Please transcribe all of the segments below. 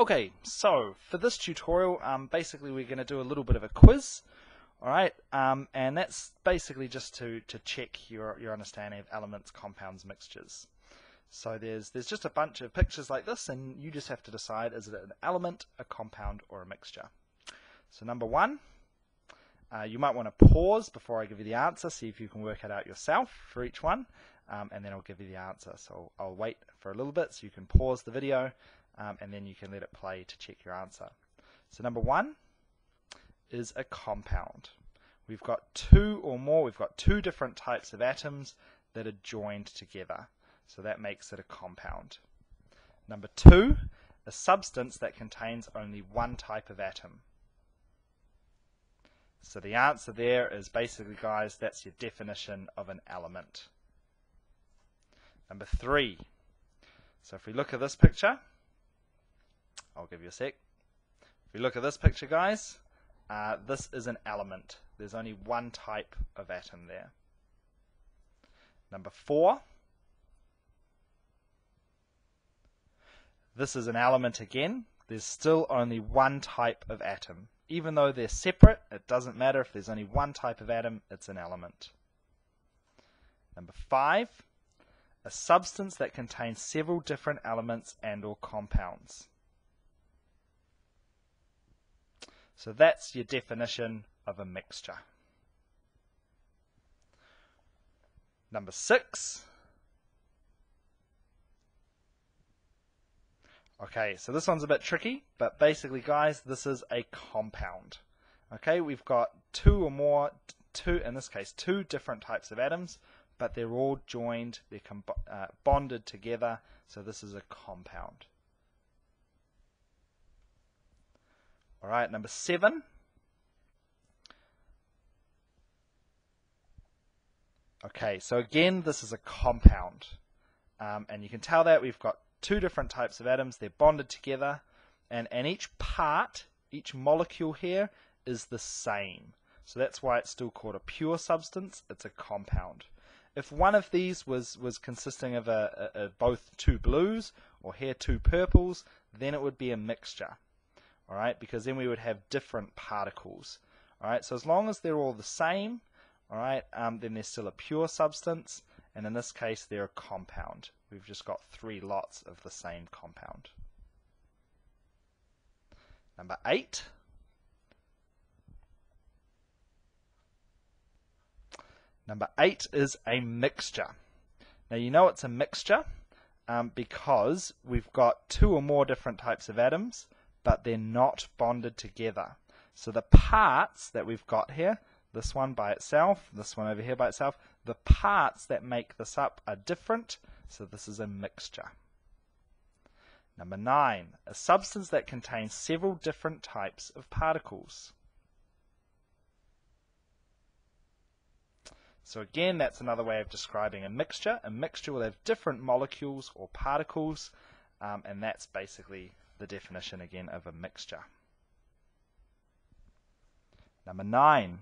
Okay, so for this tutorial, um, basically we're going to do a little bit of a quiz, alright, um, and that's basically just to, to check your, your understanding of elements, compounds, mixtures. So there's, there's just a bunch of pictures like this, and you just have to decide is it an element, a compound, or a mixture. So number one, uh, you might want to pause before I give you the answer, see if you can work it out yourself for each one, um, and then I'll give you the answer. So I'll wait for a little bit so you can pause the video, um, and then you can let it play to check your answer. So number one is a compound. We've got two or more, we've got two different types of atoms that are joined together. So that makes it a compound. Number two, a substance that contains only one type of atom. So the answer there is basically, guys, that's your definition of an element. Number three. So if we look at this picture, I'll give you a sec. If you look at this picture, guys, uh, this is an element. There's only one type of atom there. Number four. This is an element again. There's still only one type of atom. Even though they're separate, it doesn't matter. If there's only one type of atom, it's an element. Number five, a substance that contains several different elements and or compounds. So that's your definition of a mixture. Number six. Okay, so this one's a bit tricky, but basically, guys, this is a compound. Okay, we've got two or more, two in this case, two different types of atoms, but they're all joined, they're uh, bonded together, so this is a compound. All right, number seven. Okay, so again, this is a compound. Um, and you can tell that we've got two different types of atoms. They're bonded together. And, and each part, each molecule here, is the same. So that's why it's still called a pure substance. It's a compound. If one of these was, was consisting of a, a, a both two blues or here two purples, then it would be a mixture all right, because then we would have different particles. All right, so as long as they're all the same, all right, um, then they're still a pure substance, and in this case, they're a compound. We've just got three lots of the same compound. Number eight. Number eight is a mixture. Now you know it's a mixture um, because we've got two or more different types of atoms but they're not bonded together. So the parts that we've got here, this one by itself, this one over here by itself, the parts that make this up are different, so this is a mixture. Number nine, a substance that contains several different types of particles. So again, that's another way of describing a mixture. A mixture will have different molecules or particles, um, and that's basically the definition again of a mixture. Number nine.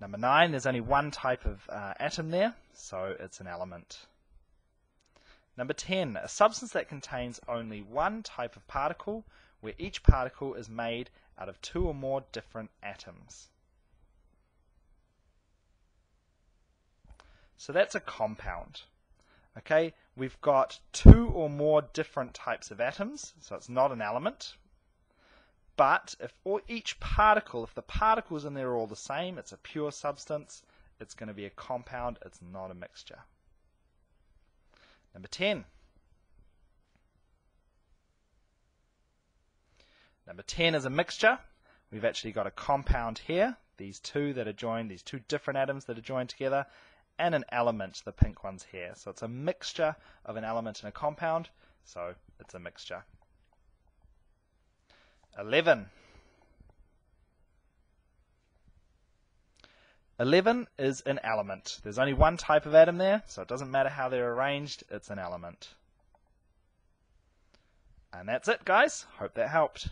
Number nine, there's only one type of uh, atom there, so it's an element. Number 10, a substance that contains only one type of particle, where each particle is made out of two or more different atoms. So that's a compound. Okay, we've got two or more different types of atoms, so it's not an element. But if each particle, if the particles in there are all the same, it's a pure substance, it's going to be a compound, it's not a mixture. Number 10. Number 10 is a mixture. We've actually got a compound here, these two that are joined, these two different atoms that are joined together, and an element, the pink one's here. So it's a mixture of an element and a compound, so it's a mixture. 11. 11 is an element. There's only one type of atom there, so it doesn't matter how they're arranged, it's an element. And that's it, guys. Hope that helped.